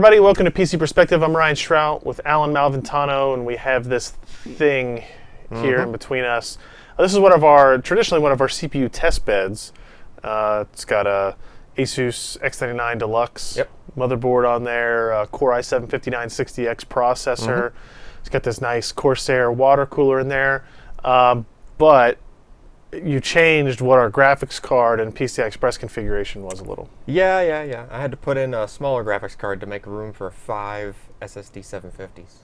everybody. Welcome to PC Perspective. I'm Ryan Shrout with Allyn Malventano, and we have this thing here in between us. Uh, this is one of our, traditionally one of our CPU test beds. Uh, it's got a Asus X99 Deluxe Yep. motherboard on there, uh, Core i7-5960X processor. It's got this nice Corsair water cooler in there. Um, but you changed what our graphics card and PCI Express configuration was a little. Yeah, yeah, yeah. I had to put in a smaller graphics card to make room for five SSD 750s.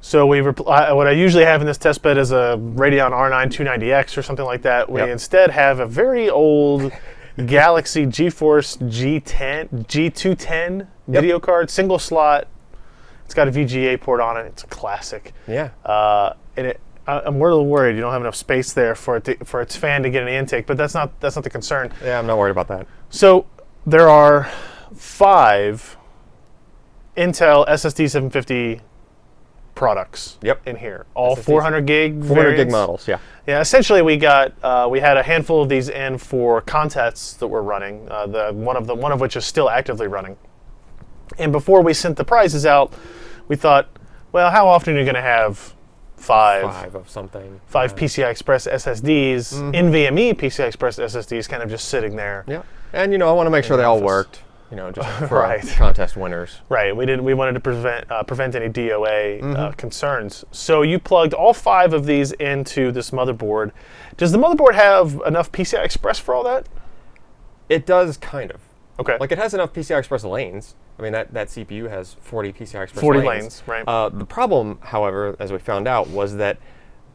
So we repl- I- what I usually have in this test bed is a Radeon R9 290X or something like that. We Yep. instead have a very old Galaxy GeForce G10 G210 video card, single slot. It's got a VGA port on it. It's a classic. Yeah. Uh, and it, I'm a little worried you don't have enough space there for it to, for its fan to get an intake, but that's not that's not the concern. yeah, I'm not worried about that. So there are five Intel SSD 750 products Yep. in here. All SSDs. 400 gig 400 gig models, yeah. Yeah, essentially we got uh, we had a handful of these in for contests that we're running. Uh, the one of the one of which is still actively running. And before we sent the prizes out, we thought, well, how often are you going to have five Five of something. five yeah. PCI Express SSDs, NVMe PCI Express SSDs, kind of just sitting there. Yeah. And, you know, I want to make sure they all office. worked, you know, just for Right. contest winners. Right. We didn't. We wanted to prevent uh, prevent any DOA Mm-hmm. uh, concerns. So you plugged all five of these into this motherboard. Does the motherboard have enough PCI Express for all that? It does kind of. Okay. Like, it has enough PCI Express lanes. I mean, that, that CPU has 40 PCI Express 40 lanes. lanes, right. Uh, the problem, however, as we found out, was that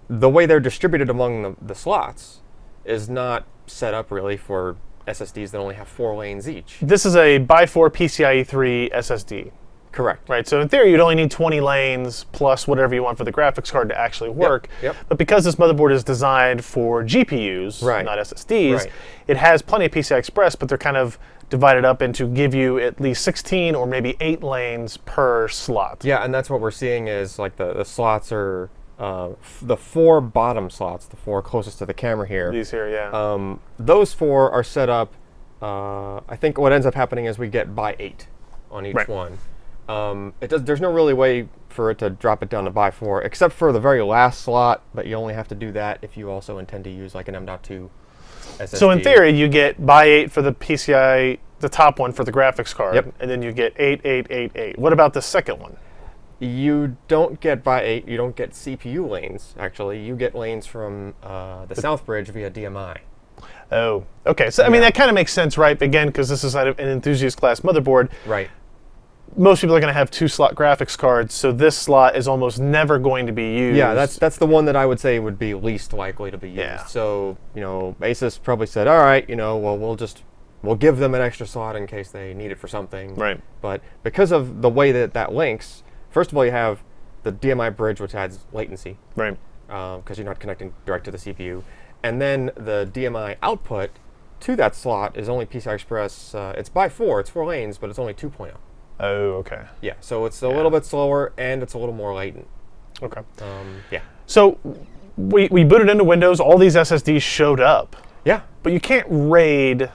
the way they're distributed among the, the slots is not set up really for SSDs that only have four lanes each. this is a by 4 PCIe 3 SSD. Correct. Right. So in theory, you'd only need 20 lanes plus whatever you want for the graphics card to actually work. yep. But because this motherboard is designed for GPUs, Right. not SSDs, Right. it has plenty of PCI Express, but they're kind of divided up into give you at least 16 or maybe eight lanes per slot. Yeah, and that's what we're seeing is like the, the slots are uh, f- the four bottom slots, the four closest to the camera here. These here, yeah. Um, those four are set up. Uh, I think what ends up happening is we get by eight on each Right. one. Um, it does. There's no really way for it to drop it down to by four, except for the very last slot. But you only have to do that if you also intend to use like an M.2 SSD. so in theory, you get by eight for the PCI, the top one for the graphics card, Yep. and then you get eight, eight, eight, eight. What about the second one? you don't get by eight. You don't get CPU lanes. Actually, you get lanes from uh, the South Bridge via DMI. Oh, okay. So I mean, that kind of makes sense, right? Again, because this is an enthusiast class motherboard. Right. Most people are going to have two slot graphics cards, so this slot is almost never going to be used. Yeah, that's that's the one that I would say would be least likely to be used. Yeah. So you know, Asus probably said, all right, you know, well, we'll just we'll give them an extra slot in case they need it for something. Right. But because of the way that that links, first of all, you have the DMI bridge, which adds latency right. because you're not connecting direct to the CPU, and then the DMI output to that slot is only PCI Express. Uh, it's by four, it's four lanes, but it's only 2.0. Oh, okay. Yeah, so it's a little bit slower and it's a little more latent. Okay. Um, yeah. So we, we booted into Windows. All these SSDs showed up, Yeah. but you can't raid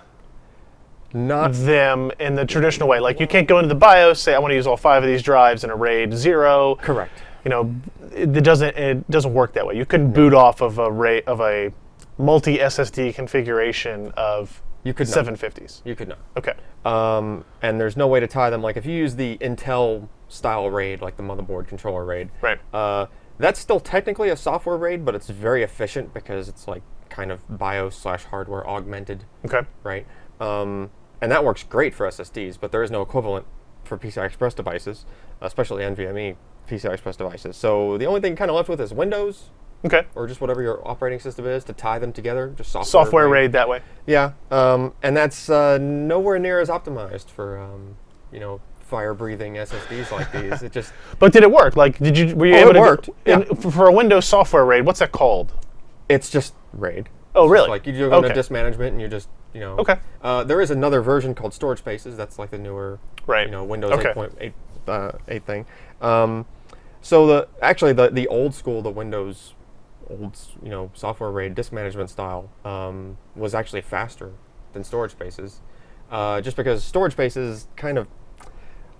Not them in the traditional way. Like you can't go into the BIOS, say I want to use all five of these drives in a RAID zero. correct. You know, it, it doesn't it doesn't work that way. You couldn't boot off of a RAID of a multi SSD configuration of You could not. 750s. You could not. Okay. Um, and there's no way to tie them. Like if you use the Intel style RAID, like the motherboard controller RAID, Right. uh, that's still technically a software RAID, but it's very efficient because it's like kind of BIOS slash hardware augmented, Okay. right? Um, and that works great for SSDs, but there is no equivalent for PCI Express devices, especially NVMe PCI Express devices. So the only thing kind of left with is Windows Okay. or just whatever your operating system is to tie them together. Just software. Software RAID that way. Yeah, um, and that's uh, nowhere near as optimized for um, you know fire-breathing SSDs like these. It just But did it work? Like, did you were you Oh, able it to worked, yeah. for a Windows software RAID? What's that called? it's just RAID. Oh, It's really? Like you do Okay. disk management and you just you know. Okay. Uh, there is another version called Storage Spaces. That's like the newer Right. you know Windows Okay. 8.8 uh, 8 thing. Um, so the actually the the old school the Windows old you know software RAID disk management style um, was actually faster than storage spaces, uh, just because storage spaces kind of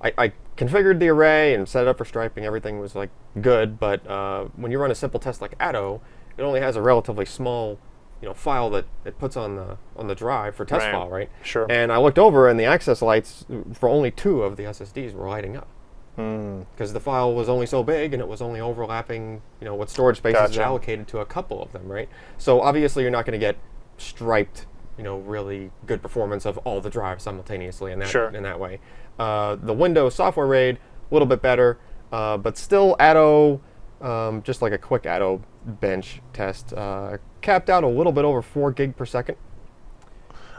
I, I configured the array and set it up for striping. Everything was like good, but uh, when you run a simple test like ATTO, it only has a relatively small, you know, file that it puts on the on the drive for test Right. file, right? Sure. And I looked over, and the access lights for only two of the SSDs were lighting up Because the file was only so big and it was only overlapping, you know, what storage spaces is allocated to a couple of them, right? So obviously you're not going to get striped, you know, really good performance of all the drives simultaneously in that Sure. in that way. Uh, the Windows software RAID a little bit better, uh, but still ATTO, um, just like a quick ATTO bench test, uh, capped out a little bit over four gig per second.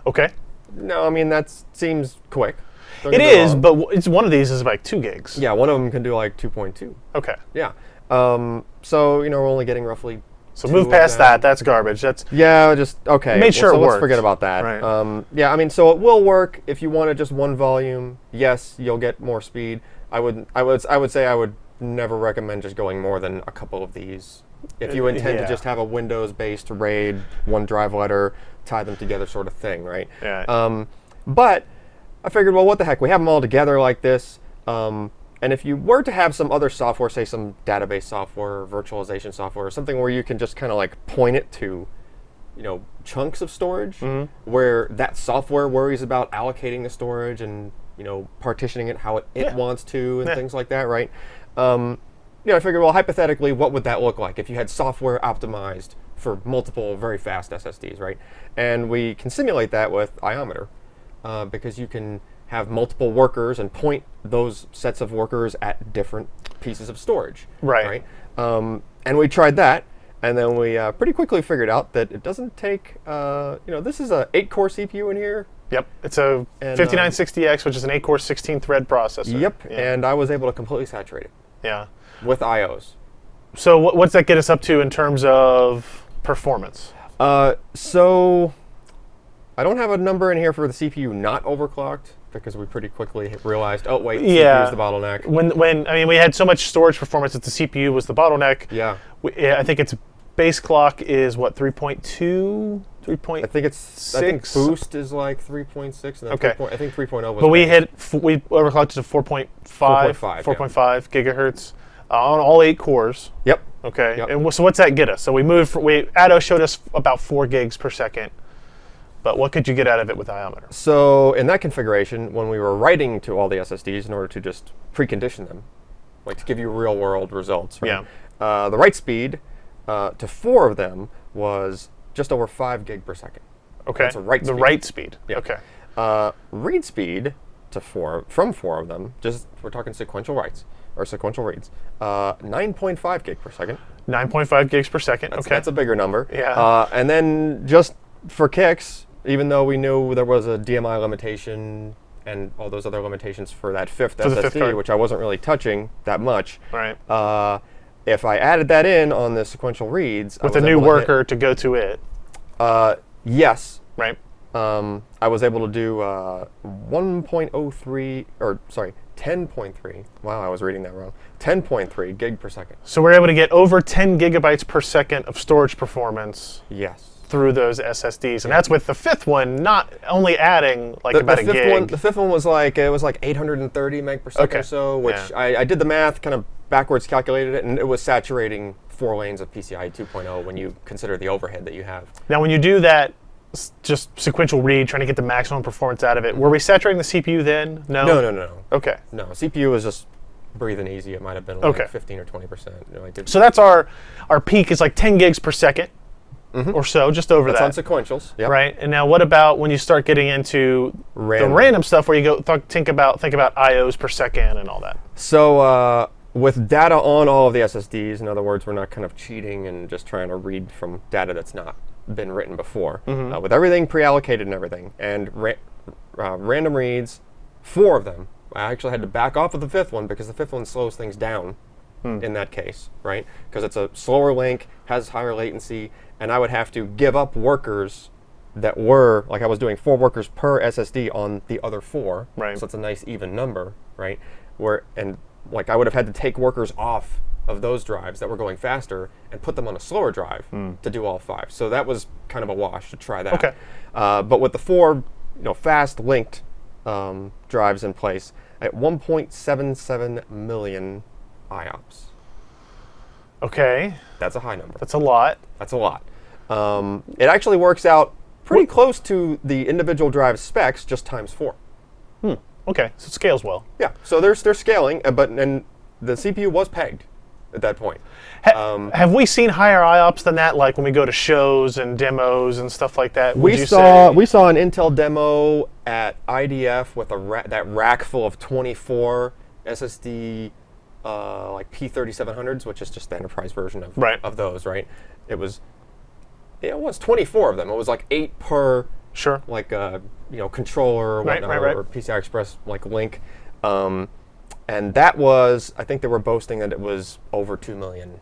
Okay. No, I mean that seems quick. It is, but w- it's one of these is like two gigs. yeah, one of them can do like 2.2. Okay. Yeah. Um, so you know we're only getting roughly. So move past that. That's garbage. That's Yeah, just okay. Made well, sure so it let's worked. forget about that. Right. Um, yeah, I mean, so it will work if you wanted just one volume. Yes, you'll get more speed. I would, I would, I would say I would never recommend just going more than a couple of these. If you Uh, intend yeah. to just have a Windows-based RAID, one drive letter, tie them together, sort of thing, right? Yeah. Um, but I figured, well, what the heck? We have them all together like this. Um, and if you were to have some other software, say some database software, or virtualization software, or something where you can just kind of like point it to, you know, chunks of storage, where that software worries about allocating the storage and you know partitioning it how it, it Yeah. wants to and Yeah. things like that, right? Um, you know, I figured, well, hypothetically, what would that look like if you had software optimized for multiple very fast SSDs, right? And we can simulate that with Iometer uh, because you can have multiple workers and point those sets of workers at different pieces of storage. Right. Right. Um, and we tried that, and then we uh, pretty quickly figured out that it doesn't take. Uh, you know, this is a eight-core CPU in here. Yep. It's a And, um, 5960X, which is an 8-core 16-thread processor. Yep. Yeah. And I was able to completely saturate it yeah. with IOs. So what, what's that get us up to in terms of performance? Uh, so I don't have a number in here for the CPU not overclocked because we pretty quickly realized, oh wait, Yeah. CPU is the bottleneck. When when I mean we had so much storage performance that the CPU was the bottleneck. Yeah. We, I think its base clock is what 3.2, 3. I think it's six. I think boost is like 3.6 and Okay. 3. I think 3.0 was But we hit f- we overclocked to 4.5 4.5, 4.5 gigahertz uh, on all eight cores. Yep. Okay. Yep. And so what's that get us? So we moved. We ATTO showed us about four gigs per second. But what could you get out of it with Iometer? So in that configuration, when we were writing to all the SSDs in order to just precondition them, like to give you real world results, right? Yeah. Uh, the write speed uh, to four of them was just over five gig per second. Okay. That's a write the speed. write speed. Yeah. Okay. Uh, read speed to four from four of them, just we're talking sequential writes or sequential reads, uh, 9.5 gig per second. 9.5 gigs per second. That's, okay. that's a bigger number. Yeah. Uh, and then just for kicks, even though we knew there was a DMI limitation and all those other limitations for that fifth For SSD, fifth which I wasn't really touching that much. right. Uh, if I added that in on the sequential reads, With a new able to worker to go to it. uh, yes, Right. um, I was able to do uh, 1.03 or sorry, 10.3. Wow, I was reading that wrong. 10.3 gig per second. So we're able to get over 10 gigabytes per second of storage performance Yes. Through those SSDs, and that's with the fifth one not only adding like The, about the a fifth gig. one, the fifth one was like it was like 830 meg per second Okay. or so, which Yeah. I, I did the math, kind of backwards calculated it, and it was saturating four lanes of PCIe 2.0 when you consider the overhead that you have. Now, when you do that, just sequential read, trying to get the maximum performance out of it, were we saturating the CPU then? No. No, no, no. Okay. No, CPU was just breathing easy. It might have been like Okay. 15 or 20 percent. You know, I did. So that's our our peak is like 10 gigs per 2nd or so, just over that's that. on sequentials. Yep. Right. And now, what about when you start getting into Random. the random stuff, where you go th- think about think about IOs per second and all that? So uh, with data on all of the SSDs, in other words, we're not kind of cheating and just trying to read from data that's not been written before. Uh, with everything pre-allocated and everything, and ra- uh, random reads, four of them. I actually had to back off of the fifth one because the fifth one slows things down. In that case, right? Because it's a slower link, has higher latency, and I would have to give up workers that were like I was doing four workers per SSD on the other four. Right. So it's a nice even number, right? Where and like I would have had to take workers off of those drives that were going faster and put them on a slower drive to do all five. So that was kind of a wash to try that. Okay. Uh, but with the four, you know, fast linked um, drives in place, at 1.77 million IOPS. Okay, That's a high number. that's a lot. That's a lot. Um, it actually works out pretty close to the individual drive specs, just times four. Okay, so it scales well. Yeah. So there's they're scaling, uh, but and the CPU was pegged at that point. Ha- Um, have we seen higher IOPS than that? Like when we go to shows and demos and stuff like that? We would you saw say? we saw an Intel demo at IDF with a ra- that rack full of 24 SSD uh, like P3700s, which is just the enterprise version of Right. of those, right? It was it was 24 of them. It was like eight per sure. like a you know controller or whatnot, right, right. or PCI Express like link, um, and that was I think they were boasting that it was over two million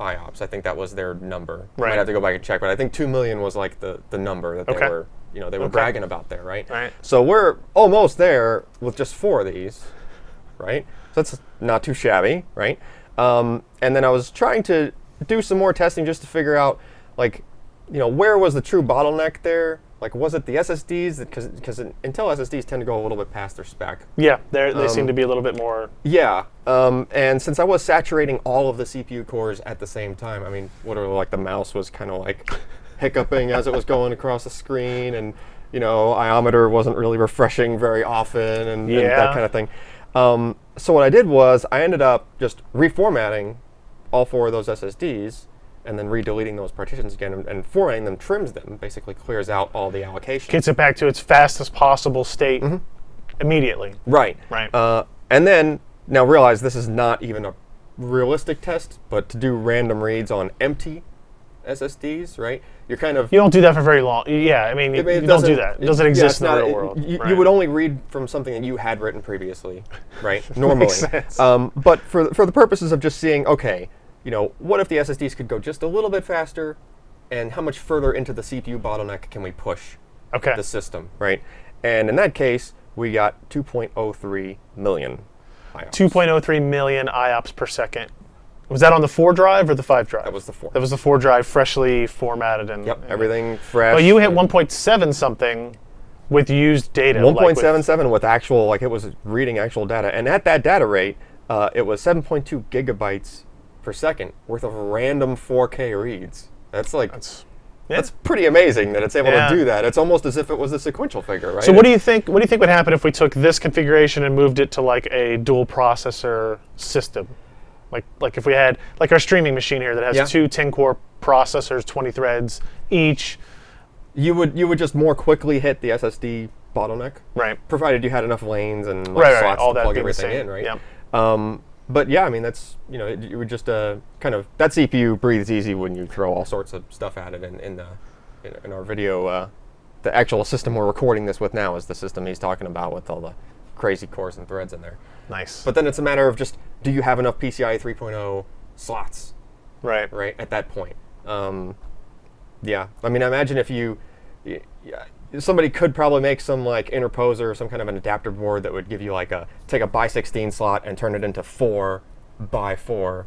IOPS. I think that was their number. Right. might have to go back and check, but I think two million was like the the number that they were you know they were Okay. bragging about there, right? Right. So we're almost there with just four of these, right? So that's not too shabby, right? Um, and then I was trying to do some more testing just to figure out, like, you know, where was the true bottleneck there? Like, was it the SSDs? Because because Intel SSDs tend to go a little bit past their spec. Yeah, they seem Um, to be a little bit more. Yeah, um, and since I was saturating all of the CPU cores at the same time, I mean, what literally, like the mouse was kind of like hiccuping as it was going across the screen, and you know, iometer wasn't really refreshing very often, and, and that kind of thing. Um, so what I did was I ended up just reformatting all four of those SSDs, and then redeleting those partitions again, and, and formatting them trims them, basically clears out all the allocation. Gets it back to its fastest possible state Mm-hmm. immediately. Right. Right. Uh, and then now realize this is not even a realistic test, but to do random reads on empty SSDs, right? You're kind of You don't do that for very long. Yeah, I mean, you, I mean, you don't do that. It doesn't yeah, exist it's in the real it- world. You, Right. you would only read from something that you had written previously, right? Normally. sense. Um, but for the- for the purposes of just seeing, okay, you know, what if the SSDs could go just a little bit faster, and how much further into the CPU bottleneck can we push Okay. the system, right? And in that case, we got 2.03 million. IOPS. 2.03 million IOPS per second. Was that on the four drive or the five drive? That was the four. That was the four drive, freshly formatted and. Yep, and- everything fresh. Well, you hit 1.7 something with used data. like with- 1.77 with actual, like it was reading actual data, and at that data rate, uh, it was 7.2 gigabytes per second worth of random 4K reads. That's like That's- that's pretty amazing that it's able Yeah. to do that. It's almost as if it was a sequential figure, right? So what do you think? What do you think would happen if we took this configuration and moved it to like a dual processor system? Like like if we had like our streaming machine here that has Yeah. two 10 core processors, 20 threads each. you would you would just more quickly hit the SSD bottleneck, Right. provided you had enough lanes and like, Right, right, slots all to that plug everything in, right? Yep. Um, but yeah, I mean that's you know it, you would just uh, kind of that CPU breathes easy when you throw all sorts of stuff at it in in, the, in, in our video. Uh, the actual system we're recording this with now is the system he's talking about with all the crazy cores and threads in there. Nice. But then it's a matter of just do you have enough PCIe 3.0 slots right. right at that point. Um, yeah, I mean, I imagine if you, somebody could probably make some like interposer or some kind of an adapter board that would give you like a take a by 16 slot and turn it into four by four,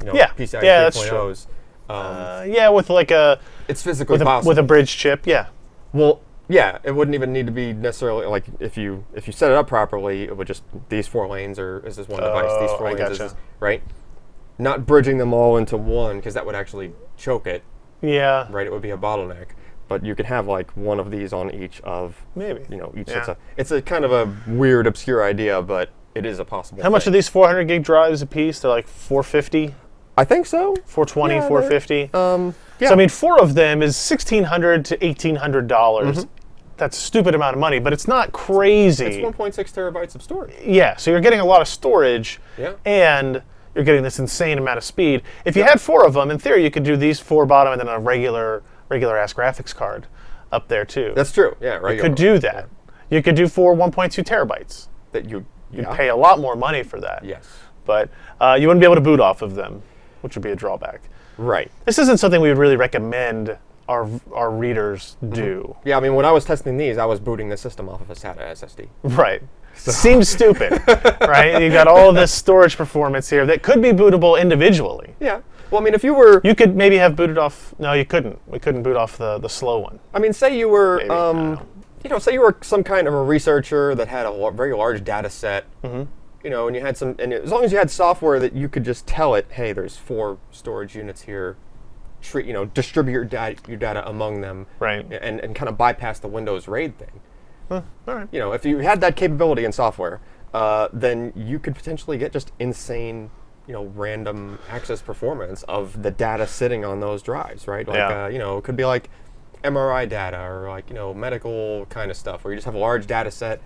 you know, Yeah, PCIe yeah, that's true. 3.0s. Um, Uh, yeah, with like a it's physically with a, possible. with a bridge chip. Yeah. well, yeah, it wouldn't even need to be necessarily like if you if you set it up properly, it would just these four lanes or is this one device, these Oh, four I lanes gotcha. this, right. Not bridging them all into one because that would actually choke it. Yeah. right? It would be a bottleneck. But you could have like one of these on each of Maybe. you know each. Yeah. It's a it's a kind of a weird, obscure idea, but it is a possible. How much are these 400 gig drives a piece? They're like 450, I think so. 420, Yeah, 450. Um, yeah. So I mean, four of them is 1600 to 1800 dollars. Mm-hmm. That's a stupid amount of money, but it's not crazy. it's 1.6 terabytes of storage. Yeah, so you're getting a lot of storage, Yeah. and you're getting this insane amount of speed. If you had four of them, in theory, you could do these four bottom and then a regular, regular ass graphics card up there too. That's true. Yeah, right. you could do that. You could do four 1.2 terabytes. that. You You'd yeah. pay a lot more money for that. Yes. But uh, you wouldn't be able to boot off of them, which would be a drawback. Right. This isn't something we would really recommend our our readers Mm-hmm. do. Yeah. I mean, when I was testing these, I was booting the system off of a SATA SSD. Right. Seems stupid, right? You got all this storage performance here that could be bootable individually. Yeah. Well, I mean, if you were, You could maybe have booted off. No, you couldn't. We couldn't boot off the the slow one. I mean, say you were, Maybe, um, you know, say you were some kind of a researcher that had a very large data set, you know, and you had some, and as long as you had software that you could just tell it, hey, there's four storage units here, treat, you know, distribute your data, your data among them, Right. and, and kind of bypass the Windows RAID thing. All right. You know, if you had that capability in software, uh, then you could potentially get just insane, you know, random access performance of the data sitting on those drives, right? Like, Yeah. uh, you know, it could be like MRI data or like, you know, medical kind of stuff where you just have a large data set.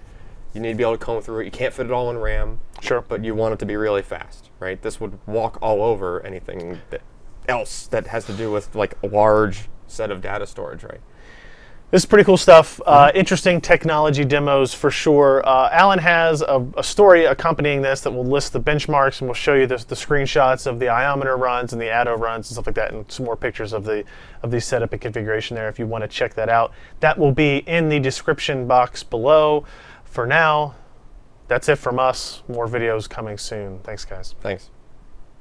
You need to be able to comb through it. You can't fit it all in RAM. Sure. But you want it to be really fast, right? This would walk all over anything that else that has to do with like a large set of data storage, right? This is pretty cool stuff. Uh, interesting technology demos for sure. Uh, Allyn has a, a story accompanying this that will list the benchmarks and we'll show you this, the screenshots of the iometer runs and the ATTO runs and stuff like that, and some more pictures of the of the setup and configuration there if you want to check that out. That will be in the description box below. For now, that's it from us. More videos coming soon. Thanks, guys. Thanks.